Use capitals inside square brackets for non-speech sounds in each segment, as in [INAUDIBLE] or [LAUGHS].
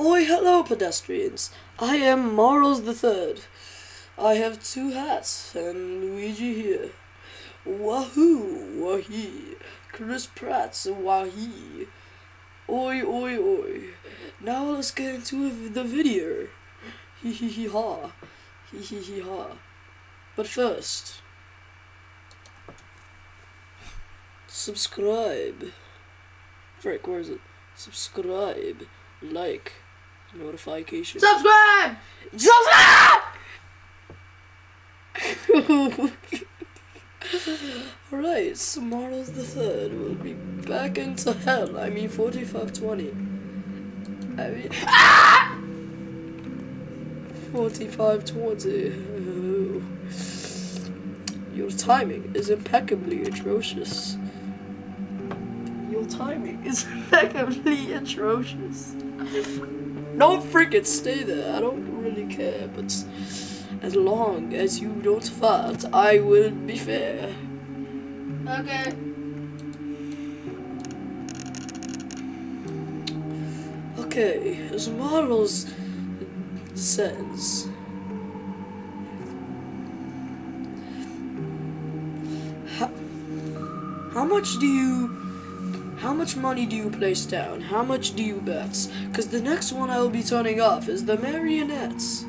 Oi, hello, pedestrians. I am Marls the Third. I have two hats and Luigi here. Wahoo, wahee. Chris Pratt's wahee. Oi, oi, oi. Now let's get into the video. Hee hee hee ha. Hee hee hee ha. But first, subscribe. Frick, where is it? Subscribe, like, notification. Subscribe! Subscribe! [LAUGHS] Alright, so Marlos the Third will be back into hell. I mean, 4520. I mean, [LAUGHS] 4520. [SIGHS] Your timing is impeccably atrocious. Your timing is [LAUGHS] impeccably atrocious. Don't freaking stay there. I don't really care, but as long as you don't fart, I will be fair. Okay. Okay, as Marlos says, how, how much do you, how much money do you place down? How much do you bet? Because the next one I will be turning off is the marionettes.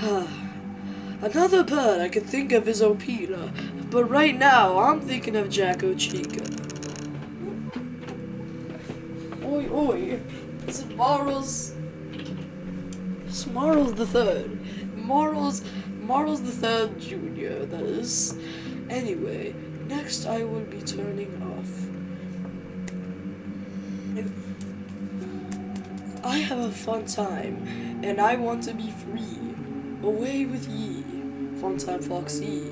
[SIGHS] Another bird I can think of is Opila, but right now I'm thinking of Jack-O-Chica. Oi, oi. It's Marls. It's Marls the Third. Marls. Marls the Third Jr., that is. Anyway, next I will be turning off. I have a fun time, and I want to be free. Away with ye, fun time Foxy.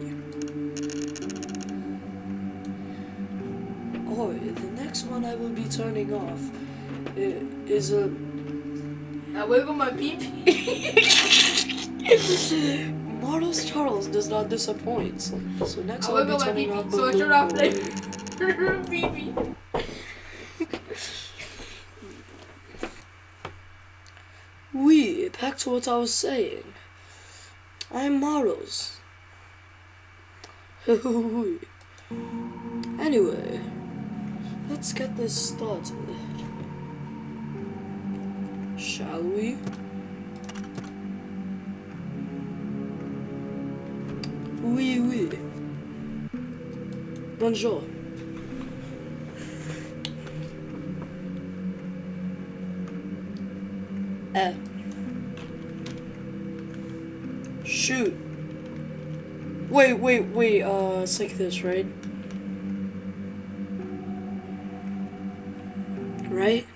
Oh, the next one I will be turning off is a. I wiggle my pee pee. [LAUGHS] Marlos Charles does not disappoint. So, so next I I'll be turning off. so I turn off Boy. the pee pee. We, back to what I was saying. I'm Maros. [LAUGHS] anyway, let's get this started. Shall we? Oui, oui. Bonjour. Eh. Shoot. Wait, wait, wait, uh, it's like this, right? Right?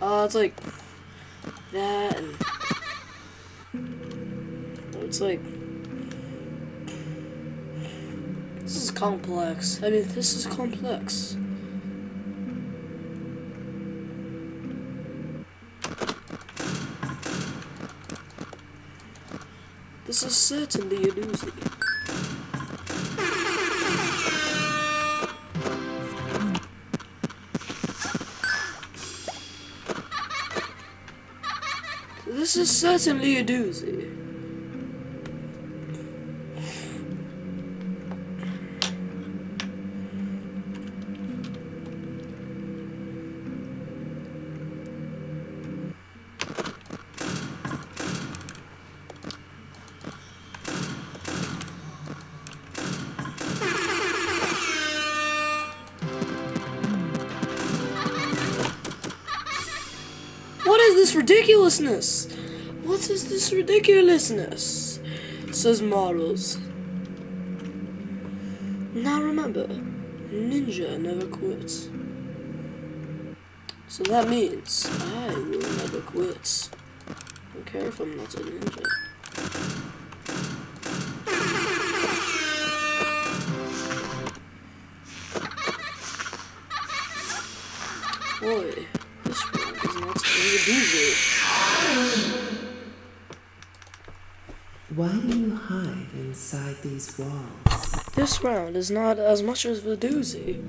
Uh, it's like that and it's like this is complex. I mean, this is complex. This is certainly a doozy. This is certainly a doozy. Ridiculousness? What is this ridiculousness? Says Marlos. Now remember, ninja never quits. So that means I will never quit. Don't care if I'm not a ninja. Inside these walls? This round is not as much as a doozy.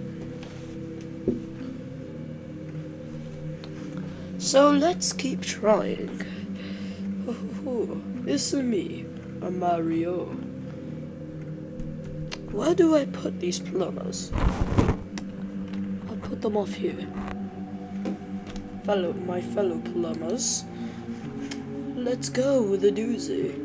So let's keep trying. It's me, a Mario. Where do I put these plumbers? I'll put them off here. Fellow, my fellow plumbers. Let's go with the doozy.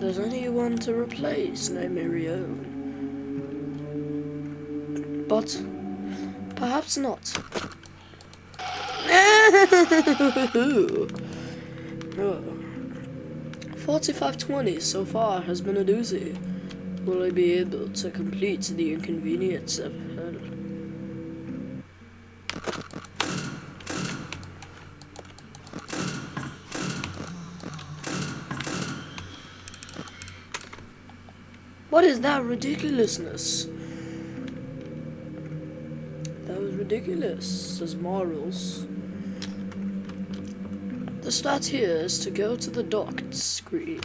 There's anyone to replace Nightmarionne. But perhaps not. [LAUGHS] oh. 4520 so far has been a doozy. Will I be able to complete the inconvenience of What is that ridiculousness? That was ridiculous, says Morals. The start here is to go to the docked screen.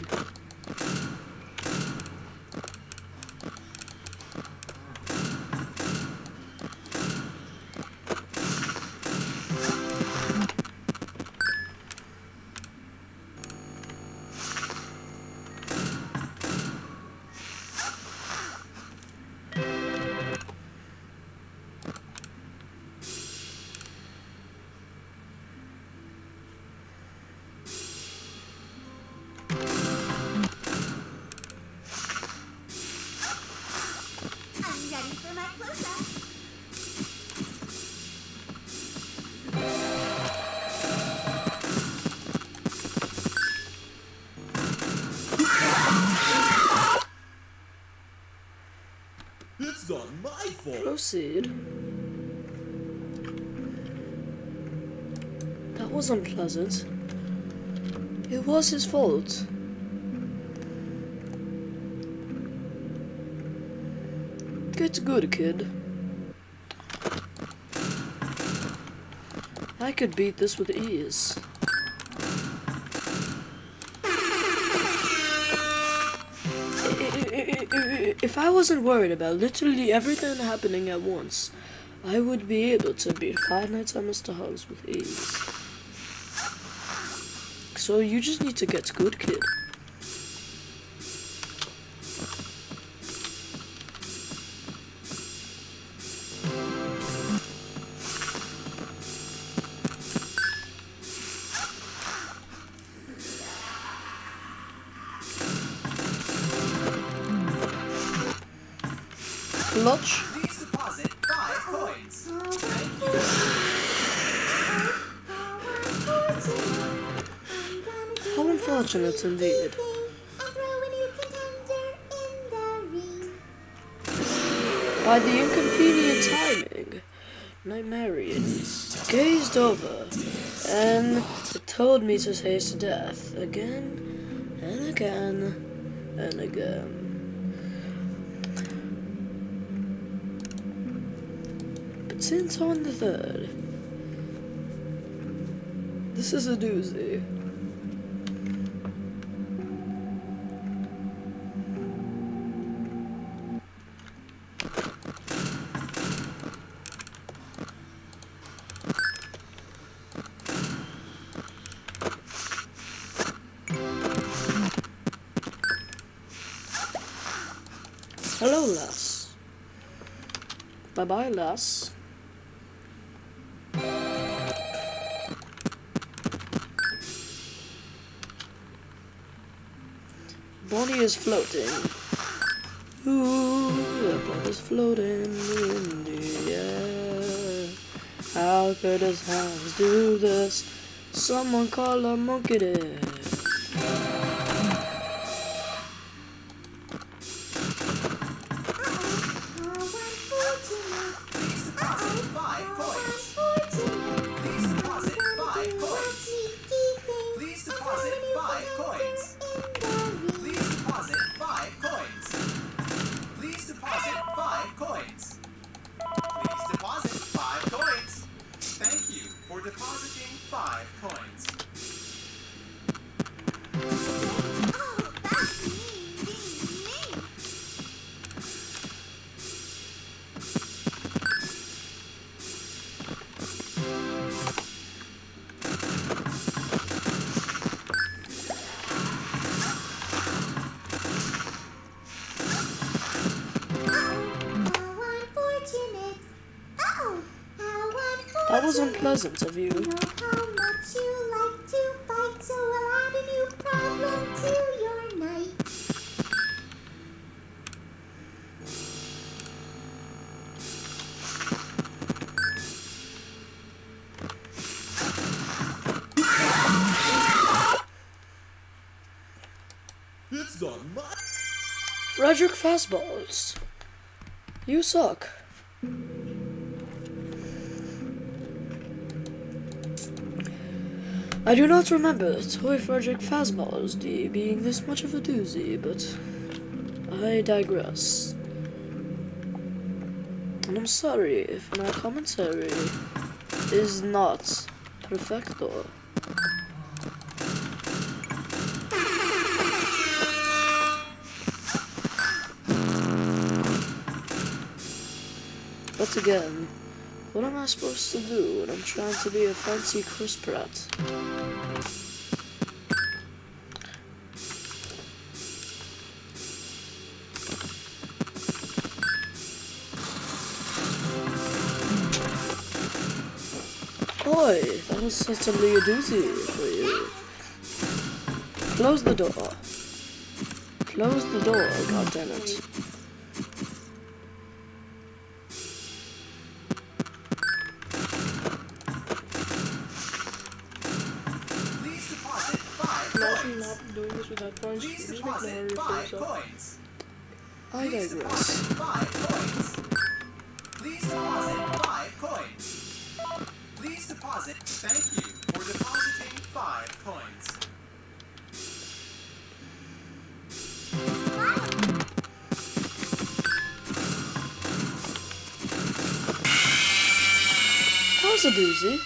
Unpleasant. It was his fault. Get good, kid. I could beat this with ease. If I wasn't worried about literally everything happening at once, I would be able to beat Five Nights at Mr. Hugs with ease. So you just need to get good, kid. Indeed. By the inconvenient timing, Nightmarionne gazed over and told me to taste death again and again and again. But since on the third, this is a doozy. Bye-bye, lass. Body is floating. Ooh, the is floating in the air. How could his hands do this? Someone call a monkey there. That was of you. Know you like fight, so I'll add a new problem to your night. It's not my Frederick Fastballs. You suck. I do not remember Toy Frederick Fazballs D being this much of a doozy, but I digress. And I'm sorry if my commentary is not perfecto. But again, what am I supposed to do when I'm trying to be a fancy Chris Pratt? Oi, that was certainly a doozy for you. Close the door. Close the door, goddammit. Five yourself. coins. I Please digress. deposit five coins. Please deposit five coins. Please deposit. Thank you for depositing five coins. That was a doozy.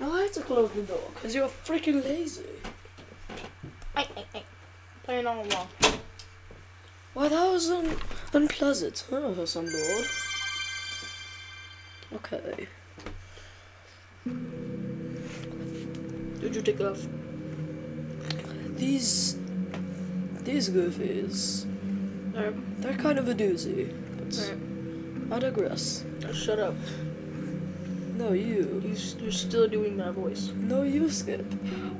Now I have to close the door because you're freaking lazy. Hey, hey, hey. Playing on the wall. Why, that was un- unpleasant, huh, some lord? Okay. Did you take off? These. These goofies. They're kind of a doozy. But alright. I digress. Now shut up. No, you. you. You're still doing my voice. No, you, Skip.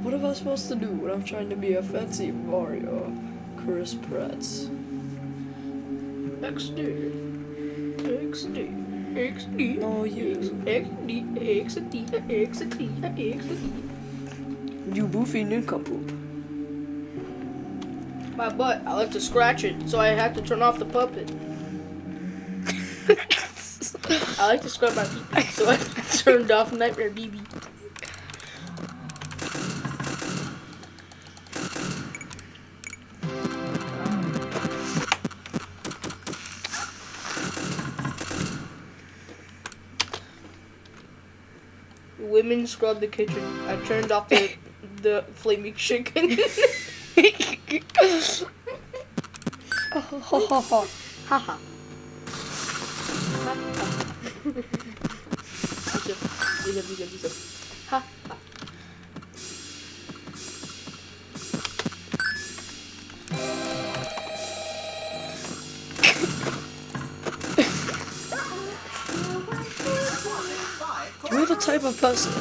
What am I supposed to do when I'm trying to be a fancy Mario? Chris Pratt. XD. XD. XD. No, you. XD. XD. XD. XD. You boofy nincompoop. My butt. I like to scratch it, so I have to turn off the puppet. [LAUGHS] I like to scrub my pee so I [LAUGHS] turned off Nightmare BB. Women scrub the kitchen. I turned off the the flaming chicken. [LAUGHS] Ha ha ha ha. Lisa, Lisa. Ha. ha. Type of person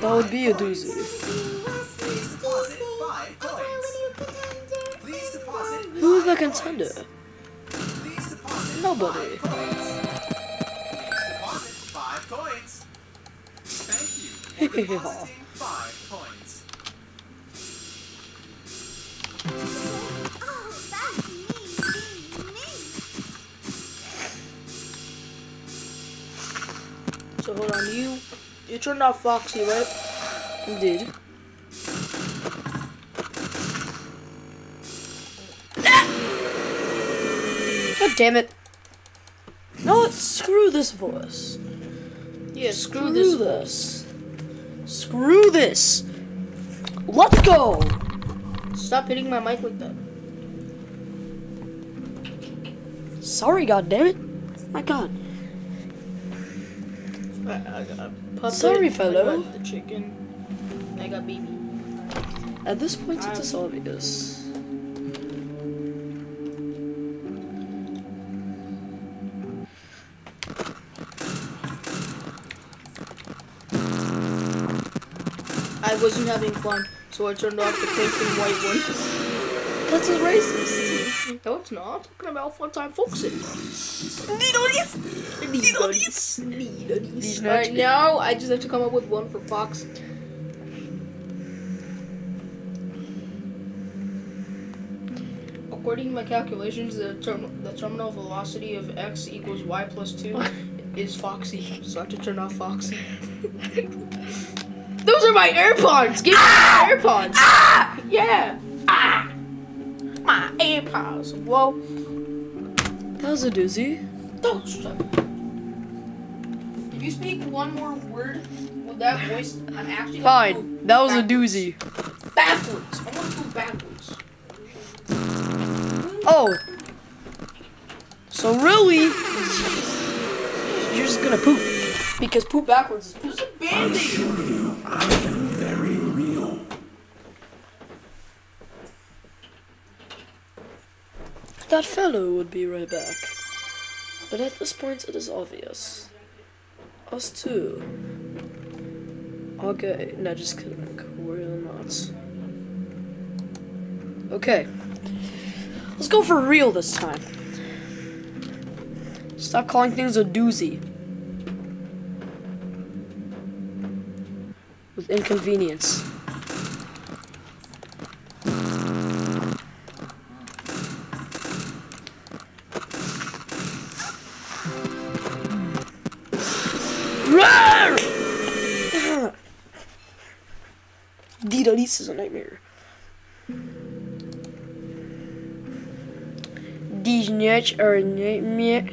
that would be a doozy. Please deposit five coins. Who's the contender? Nobody. five coins. Please deposit five coins. Thank you [LAUGHS] So hold on, you you turned off Foxy, right? Indeed. Ah! God damn it. No, screw this voice. Yeah, screw, Screw this. this. Screw this. Let's go. Stop hitting my mic like that. Sorry, god damn it. My god. I, I got puppet. Sorry, fellow. the chicken. I got baby. At this point, it um, is obvious. I wasn't having fun, so I turned off the pink and white one. That's a racist. No, it's not. I'm talking about fun time Foxy. These Alright, now I just have to come up with one for Fox. According to my calculations, the, term- the terminal velocity of x equals y plus 2 [LAUGHS] is Foxy. So I have to turn off Foxy. [LAUGHS] Those are my AirPods! Give me my AirPods! Ah! Yeah! My AirPods! Whoa. That was a doozy. Don't shut If you speak one more word with that voice, I'm actually gonna Fine. That was a doozy. Backwards. I want to go backwards. Oh. So really, you're just gonna poop. Because poop backwards is poop. There's a band-aid. That fellow would be right back. But at this point, it is obvious. Us too. Okay, no, just kidding. We're not. Okay. Let's go for real this time. Stop calling things a doozy. With inconvenience. Roar! Didalice is a nightmare. These nuts are a nightmare.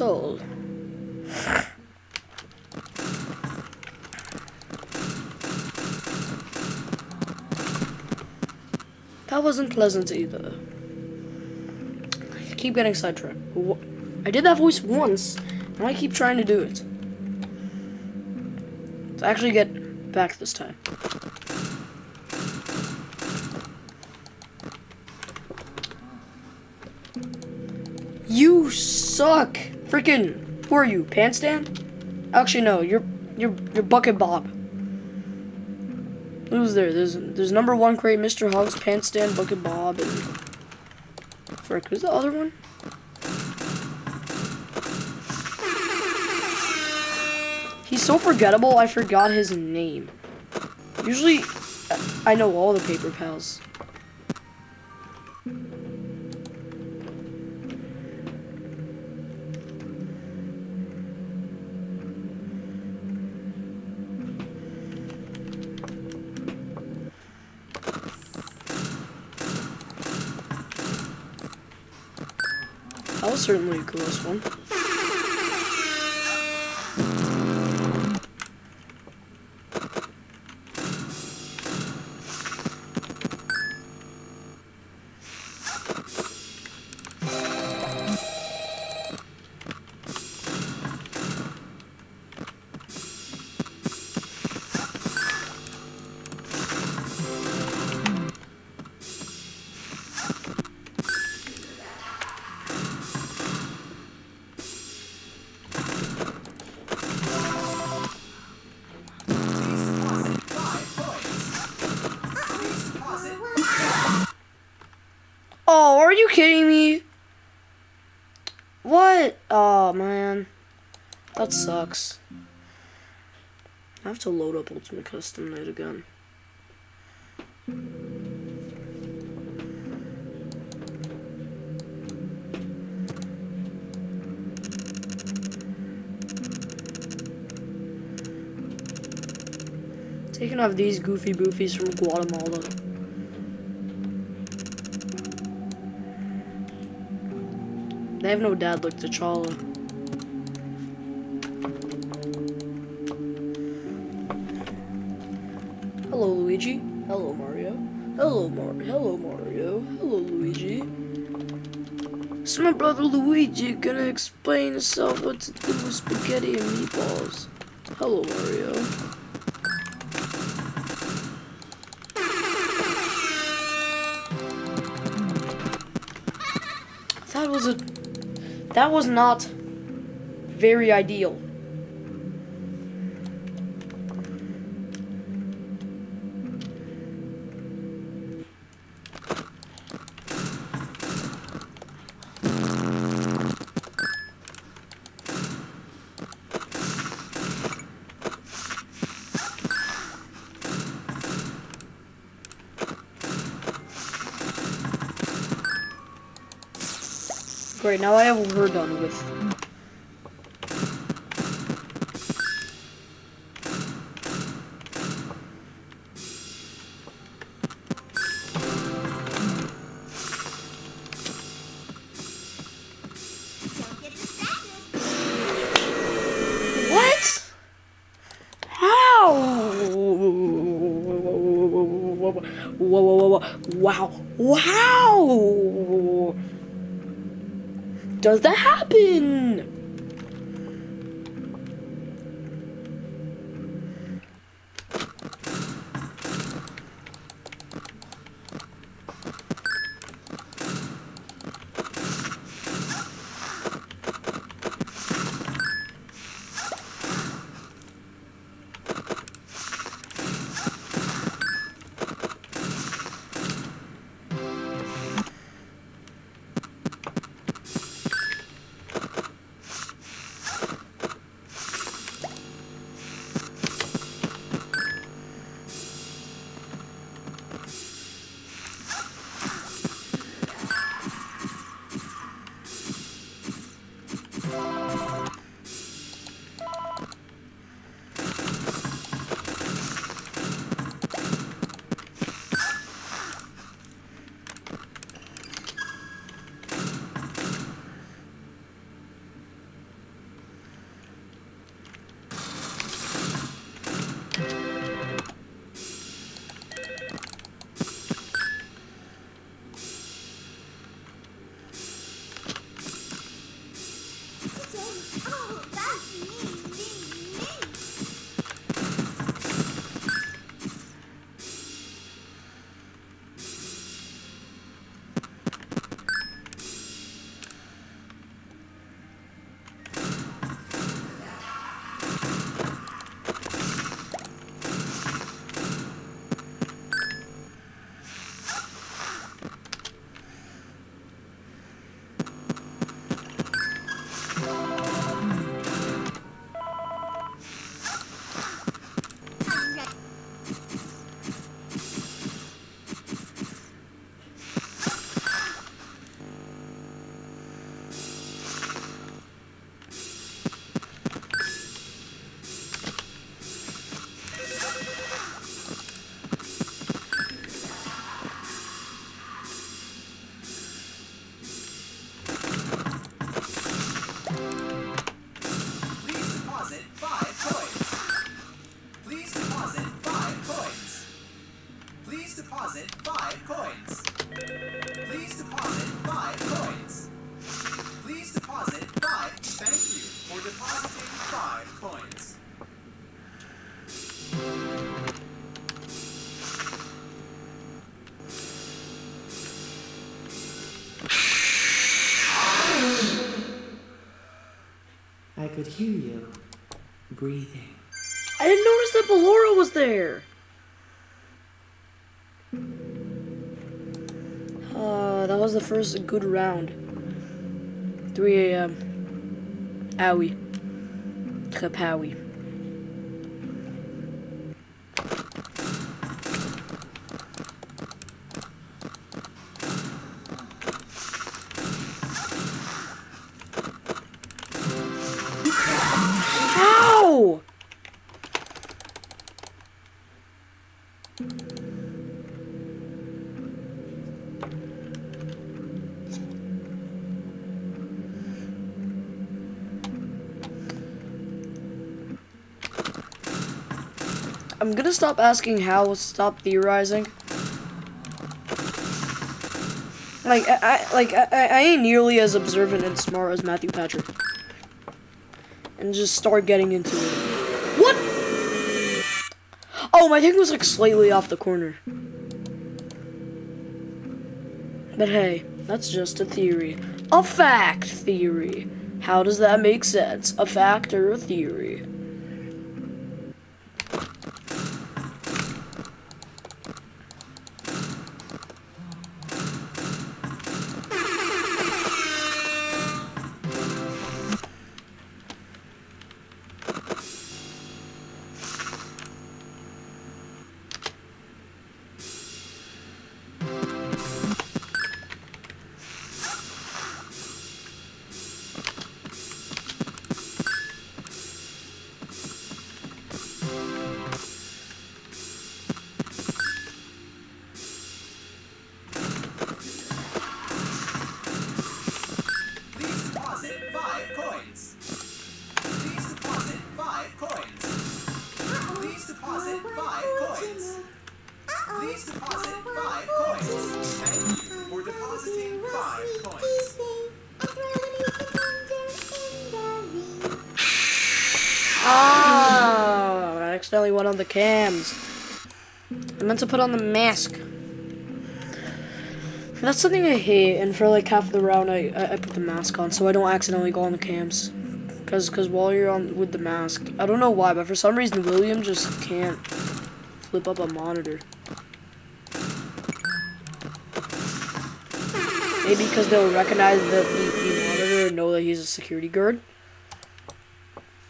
At. That wasn't pleasant either. I keep getting sidetracked. I did that voice once, and I keep trying to do it. To actually get back this time. You suck! Freaking, who are you? Pan Stan? Actually, no. You're you're you're Bucket Bob. Who's there? There's there's number one crate, Mr. Hogs, Hugs, Pan Stan, Bucket Bob, and frick, who's the other one? He's so forgettable. I forgot his name. Usually, I know all the paper pals. Certainly a gross one. That sucks. I have to load up Ultimate Custom Night again. Taking off these goofy boofies from Guatemala. They have no dad like T'Challa. Luigi. Hello, Mario. Hello, Mar. Hello, Mario. Hello, Luigi. So my brother Luigi gonna explain himself what to do with spaghetti and meatballs. Hello, Mario. That was a. That was not very ideal. Great, now I have we're done with. What? How? Whoa, whoa, whoa. Wow. Wow. Does that happen? First good round. 3 a.m. Owie. Kapowie. I'm gonna stop asking how, stop theorizing. Like, I, I like, I, I ain't nearly as observant and smart as Matthew Patrick. And just start getting into it. What? Oh, my thing was like slightly off the corner. But hey, that's just a theory. A fact theory. How does that make sense? A fact or a theory? Ah, I accidentally went on the cams. I meant to put on the mask. That's something I hate, and for like half the round, I, I, I put the mask on so I don't accidentally go on the cams. Cause, cause while you're on with the mask, I don't know why, but for some reason William just can't flip up a monitor. Maybe because they'll recognize the, the, monitor and know that he's a security guard.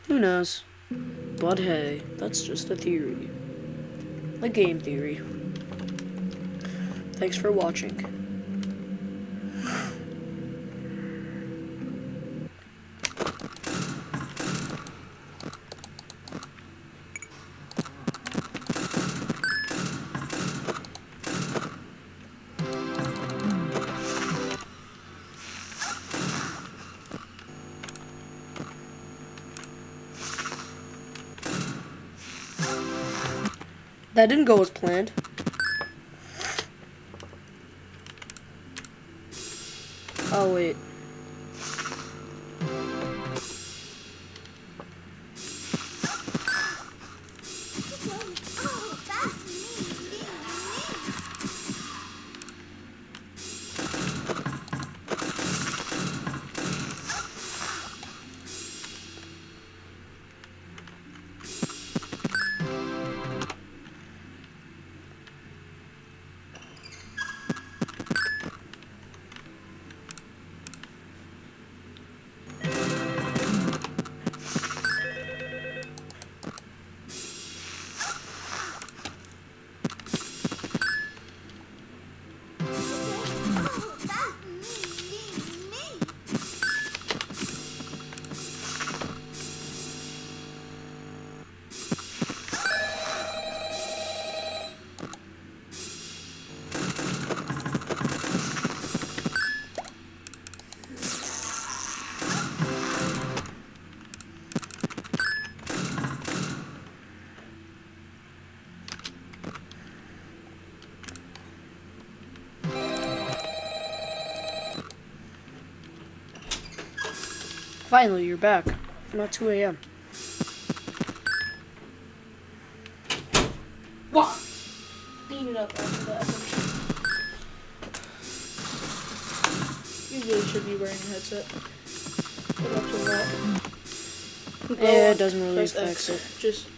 Who knows? But hey, that's just a theory. A game theory. Thanks for watching. That didn't go as planned. Oh wait. Finally, you're back. Not 2 a.m. What? Clean it up after that. You really should be wearing a headset. Put up to that. Go Yeah, it doesn't really affect it. Just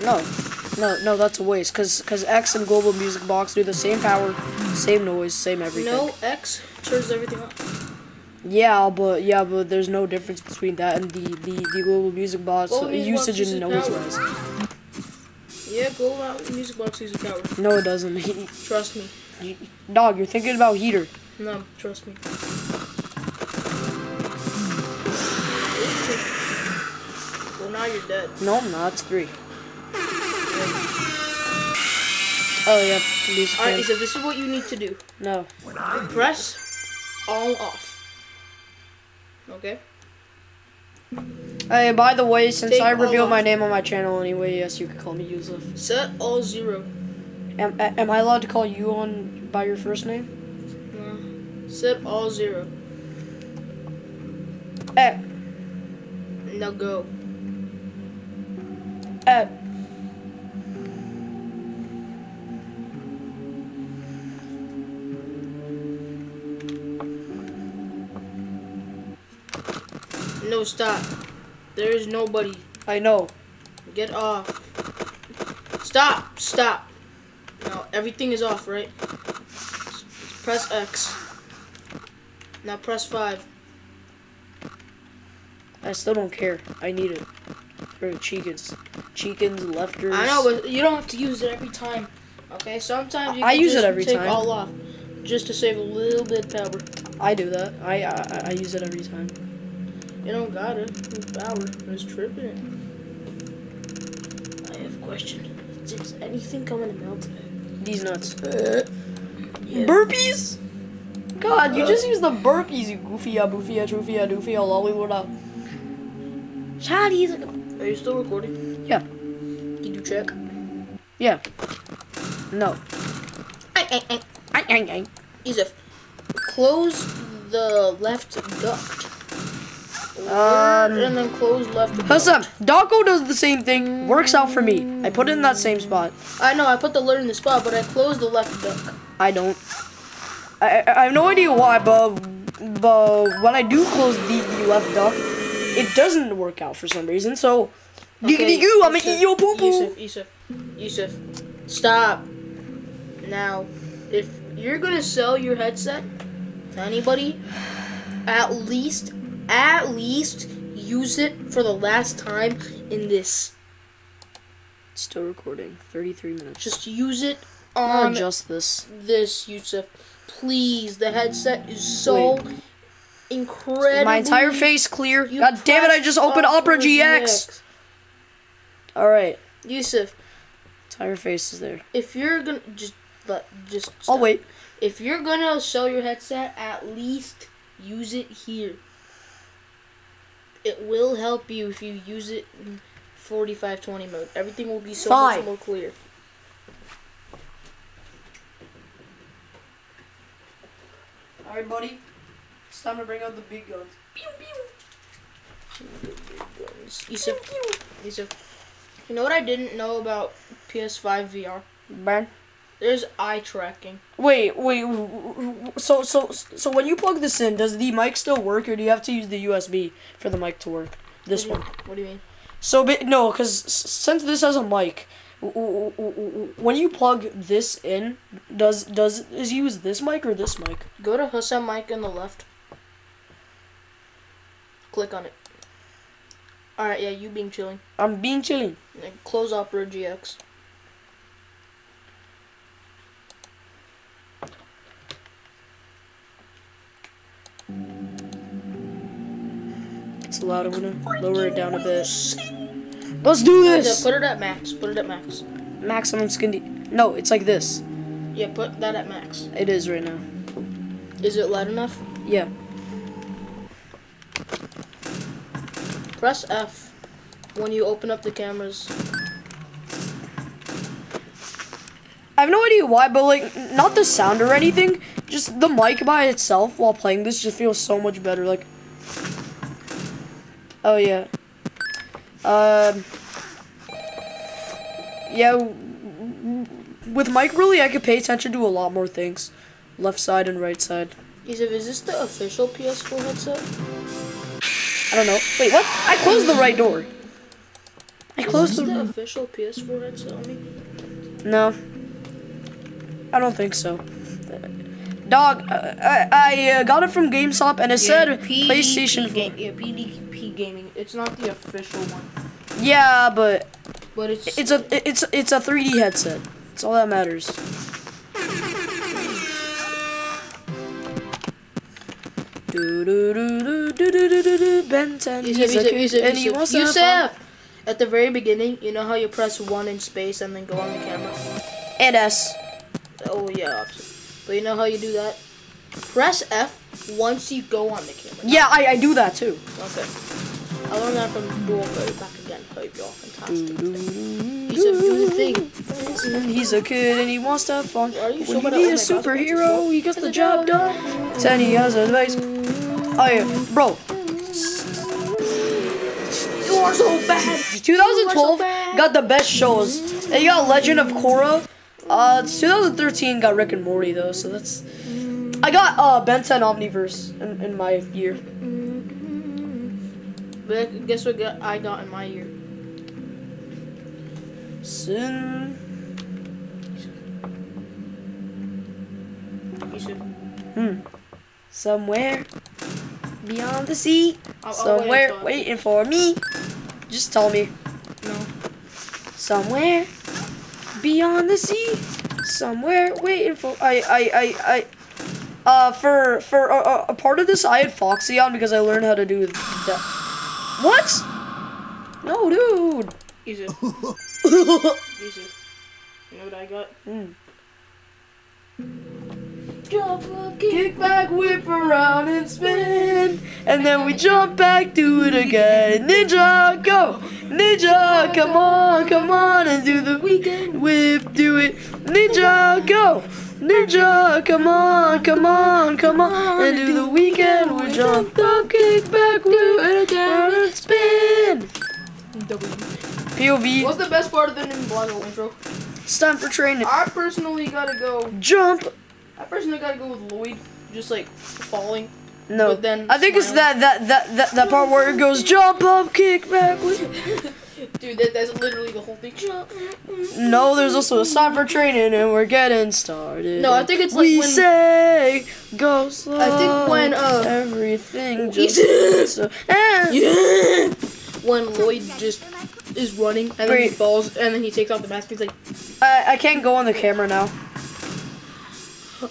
No. No, no, that's a waste. Cause, cause X and Global Music Box do the same power, same noise, same everything. No, X turns everything off. Yeah, but yeah, but there's no difference between that and the the, the Global Music Box Global Music usage uses and noise wise. Yeah, out music box uses power. No, it doesn't. [LAUGHS] Trust me. you- Dog, you're thinking about heater. No, trust me. Well, now you're dead. No, I'm not. It's three. Oh yeah. Alright, so this is what you need to do. No. Press all off. Okay? Hey, by the way, since Take I revealed my name on my channel anyway, yes, you can call me Yusuf. Set all zero. Am, am I allowed to call you on by your first name? No. Set all zero. Eh, Now go. eh. No, stop. There is nobody. I know. Get off. Stop. Stop. Now, everything is off, right? Press X. Now press 5. I still don't care. I need it. For the chickens. Chickens, lefters. I know, but you don't have to use it every time. Okay? Sometimes you I can use it every take time. all off. Just to save a little bit of power. I do that. I, I I use it every time. You don't got it. Power. It's tripping. I have a question. Is anything coming in the mail today? These nuts. Uh, yeah. Burpees? God, you uh, just use the burpees, you goofy, a boofy, ya troofy, ya doofy, ya lolly, what up? Charlie, Are you still recording? Yeah. Did you check? Yeah. No. Ay, ay, ay. I, I, I. Yusuf, close the left duct. Um, and then close left duct. Doggo does the same thing. Works out for me. I put it in that same spot. I know, I put the lid in the spot, but I closed the left duct. I don't. I, I, have no idea why, but but when I do close the, the left duct, it doesn't work out for some reason. So, giggity goo, I'm gonna eat your poo poo. Yusuf, Yusuf, Yusuf, stop. Now, if you're gonna sell your headset to anybody, at least, at least use it for the last time in this. Still recording. 33 minutes. Just use it Not on just this. this, Yusuf. Please, the headset is so incredible. My entire face clear. God damn it! I just opened Opera GX. All right, Yusuf, entire face is there. if you're gonna just let just I'll wait. If you're gonna sell your headset, at least use it here. It will help you if you use it in 4520 mode. Everything will be so Fine. much more clear. All right, buddy. It's time to bring out the big guns. Yusuf, Yusuf, you know what I didn't know about PS5 VR? Man. There's eye tracking. Wait, wait. So, so, so when you plug this in, does the mic still work, or do you have to use the USB for the mic to work? This what one. you, What do you mean? So, ba- no, because since this has a mic, when you plug this in, does does is use this mic or this mic? Go to Hussam mic on the left. Click on it. Alright, yeah, you being chilling. I'm being chilling. Close Opera GX. It's a loud. I'm gonna lower it down a bit. Let's do this. put it at max. Put it at max. Maximum skin. De- no, it's like this. Yeah, put that at max. It is right now. Is it loud enough? Yeah. Press F when you open up the cameras. I have no idea why, but like, not the sound or anything. Just the mic by itself while playing this just feels so much better. Like, oh yeah. Um. Yeah. With mic, really, I could pay attention to a lot more things. Left side and right side. Yusuf, is this the official PS4 headset? I don't know. Wait, what? I closed the right door. I Is closed this the the. official PS4 headset on me? No. I don't think so. Dog, uh, I, I uh, got it from GameStop and it said PDP PlayStation 4. Ga- yeah, PDP gaming. It's not the official one, Yeah, but but it's it's a it's it's a 3D headset. That's all that matters. Do do do do do do do do do Ben 10 Yusuf, he's a Yusuf, kid Yusuf, and he Yusuf, wants to have fun. At the very beginning, you know how you press one in space and then go on the camera? And S. Oh yeah, opposite. But you know how you do that? Press F once you go on the camera. Yeah, I, I do that too. Okay. I learned that from Dual Code back again. Hope y'all fantastic. Do the thing. He's a kid and he wants to have fun. Are you sure When he that? a superhero, he gets the job done. He has advice. Oh yeah, bro. You are so bad. [LAUGHS] 2012 got the best shows. And you got Legend of Korra. Uh, 2013 got Rick and Morty though, so that's. I got uh Ben 10 Omniverse in, in my year. But guess what I got in my year? Sin. Yusuf. Somewhere beyond the sea. I'll- I'll wait Somewhere waiting for me. Just tell me. No. Somewhere beyond the sea. Somewhere waiting for I I I I. Uh, for for uh, a part of this, I had Foxy on because I learned how to do that. What? No, dude. Yusuf. [LAUGHS] Yusuf. You know what I got? Mm. Jump kick. Kick back, whip around and spin, and then we jump back, do it again. Ninja, go! Ninja, come on, come on, and do the weekend whip, do it. Ninja, go! Ninja, come on, come on, come on, and do the weekend. We jump up, kick back, whip it again, and spin. POV. What's the best part of the Ninjago intro? It's time for training. I personally gotta go. Jump. I personally gotta go with Lloyd, just like falling. No, But then I think it's that, that that that that part where it goes jump up, kick back. [LAUGHS] Dude, that, that's literally the whole thing. Jump. No, there's also a sign for training, and we're getting started. No, I think it's like we when- say go slow. I think when, uh, everything [LAUGHS] just so, [LAUGHS] eh. when Lloyd just is running and then he falls and then he takes off the mask. He's like, I I can't go on the camera now.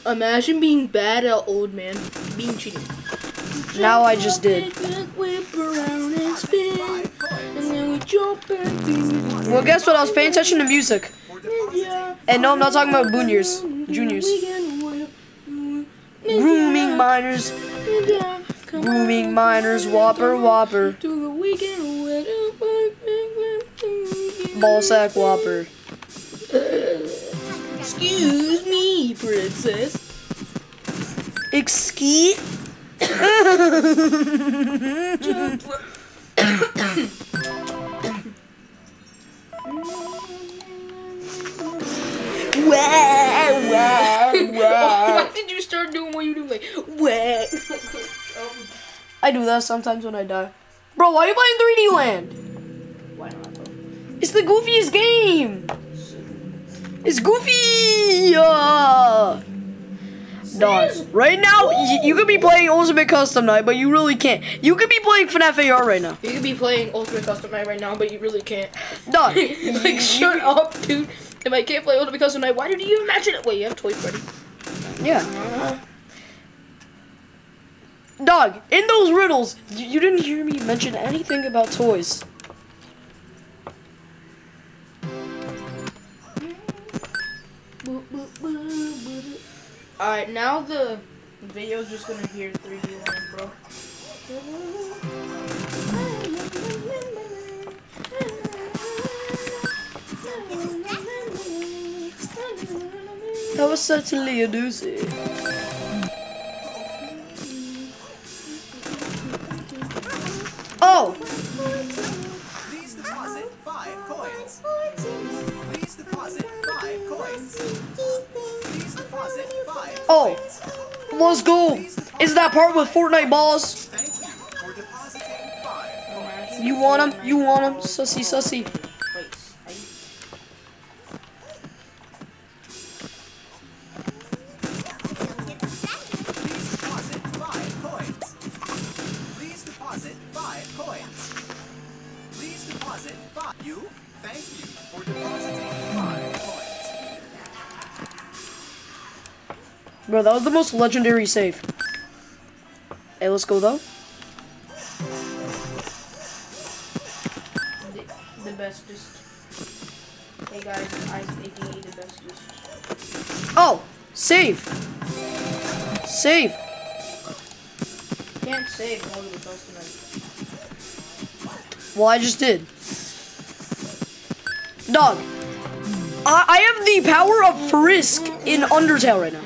Imagine being bad at old man, being cheating. Now I just did. Whip around and spin, and then we jump back to Well, guess what? I was paying attention to music, and no, I'm not talking about juniors, juniors. Grooming minors, Ninja. Come grooming on. minors, whopper whopper, To the weekend with ball sack whopper. Excuse me, princess. Excuse. Why did you start doing what you do? Like, wet. I do that sometimes when I die. Bro, why are you playing 3D Land? Why not, bro? It's the goofiest game. It's goofy. Uh, dog. Right now, y- you could be playing Ultimate Custom Night, but you really can't. You could be playing FNAF AR right now. You could be playing Ultimate Custom Night right now, but you really can't. Dog. [LAUGHS] like, shut up, dude. If I can't play Ultimate Custom Night, why did you imagine it? Wait, you have Toy Freddy. Yeah. Dog, in those riddles, you, you didn't hear me mention anything about toys. Alright, now the video's just gonna hear 3D land, bro. That was certainly a doozy. Oh. let's go. Is that part with Fortnite balls? You want them? You want them? Sussy, sussy. That was the most legendary save. Hey, let's go though. The, the bestest. Hey guys, I thinking the bestest. Oh, save. Save. Can't save all the customers. Well, I just did. Dog. I, I have the power of Frisk in Undertale right now.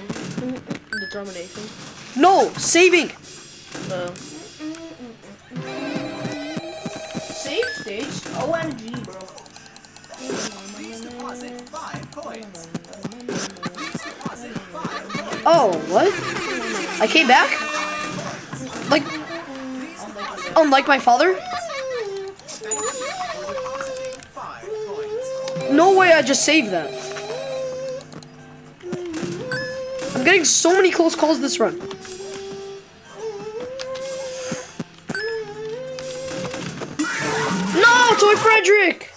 No, saving. Uh, save stage? OMG, bro. Please deposit five coins. Please deposit five coins. Oh, what? I came back? Like, unlike my father? Thank you for depositing five coins. No way I just saved that. Getting so many close calls this run. No, Toy Frederick!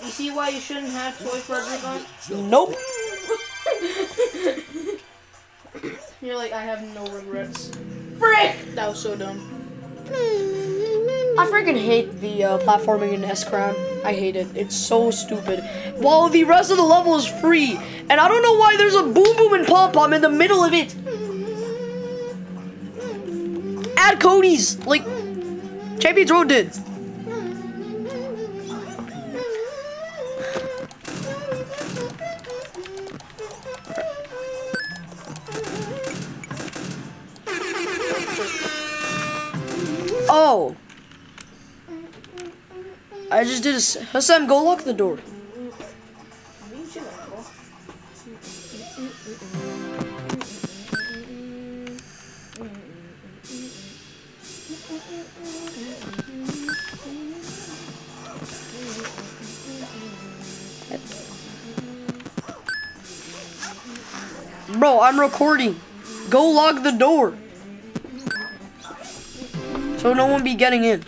You see why you shouldn't have Toy Frederick on? Nope. [LAUGHS] You're like, I have no regrets. Frick! That was so dumb. I freaking hate the uh, platforming in S Crown. I hate it. It's so stupid. While the rest of the level is free, and I don't know why there's a boom boom and pom pom in the middle of it. Add Cody's like Champions Road did. Just did a Hassan, go lock the door. Bro, I'm recording. Go lock the door. So no one be getting in.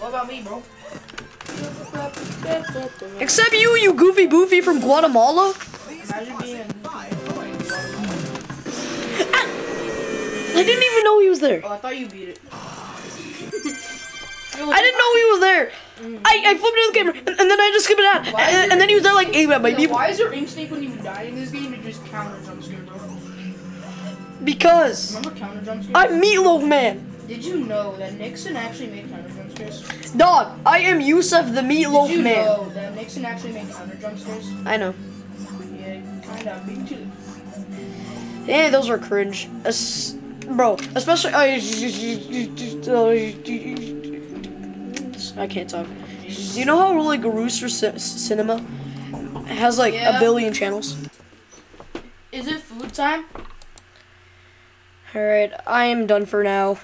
What about me, bro? Except you, you goofy boofy from Guatemala. Imagine being a Five coins. I didn't even know he was there. Oh, I thought you beat it. I didn't know he was there. I, I flipped to the camera and, and then I just skipped it out. And, and then he was there like, hey, man, my Yo, people. why is your instinct when you die in this game to just counter jump scare, bro? Because Remember counter jump? I'm Meatloaf Man. Did you know that Nixon actually made counter Dog, I am Yusuf the Meatloaf Did you Man. know that Nixon actually made counter? I know. Yeah, kinda. Me too. Yeah, those are cringe. Es- bro, especially. I I can't talk. Do you know how like Rooster C- Cinema has like Yeah. a billion channels? Is it food time? All right, I am done for now.